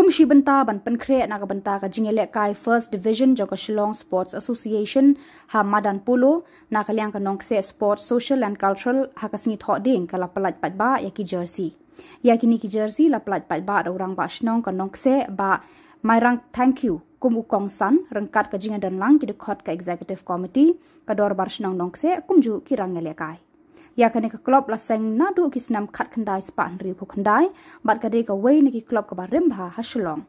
kum shi banta ban pan kre na ka banta ka jingele kai first division joka shillong sports association ha madan polo na ka liang ka nong se sports social and cultural ha ka singi tho ding ka la palat pat ba ya ki jersey. Ya ki ni ki jersey la palat pat ba orang ba shnong ka nong se ba mai rang thank you kum u kong san rang kat ka jinga dan lang ki de khot ka executive committee ka dor bar shnong nong se kum ju ki rang le kai ya kane ka klub la seng na du ki snam khat khandai spa ri phu khandai bat ka de ka wei ni ki klub ka ba rim bha ha shlong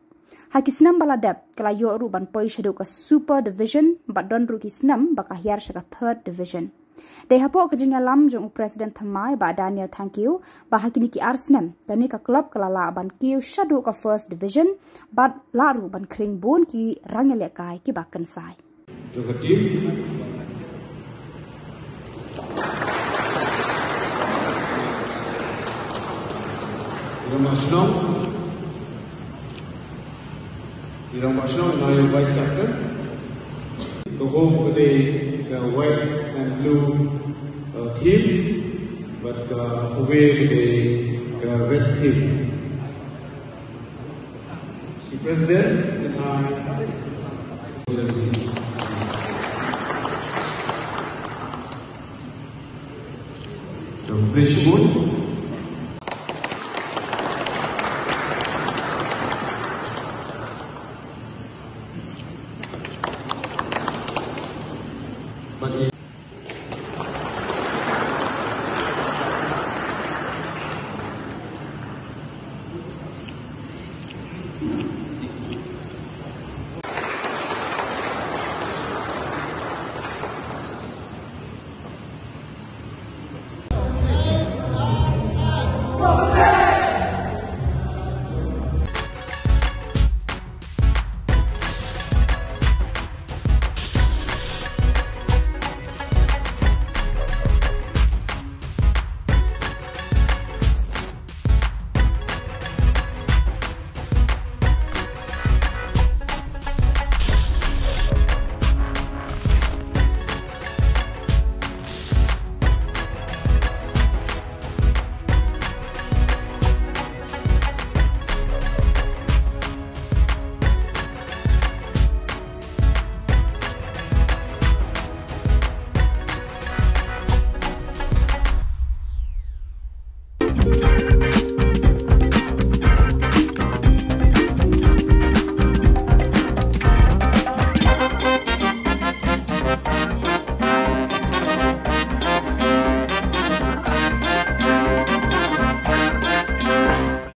ha ki kala yo ru ban poi shedu ka super division. Bat don ru ki snam ba ka hiar shaka third division. De ha po ka jinga lam jong president thamai ba daniel thank you. Ba ha kini ki arsenal tani ka club kala la ban ki shadu ka first division. Bat la ru ban kring bon ki rangele kai ki ba sai to the team Ramashnam. Ramashnam is now your vice captain. The home today, the white and blue uh, theme, but uh, away with a uh, red theme. She pressed there and I. Brishmur, but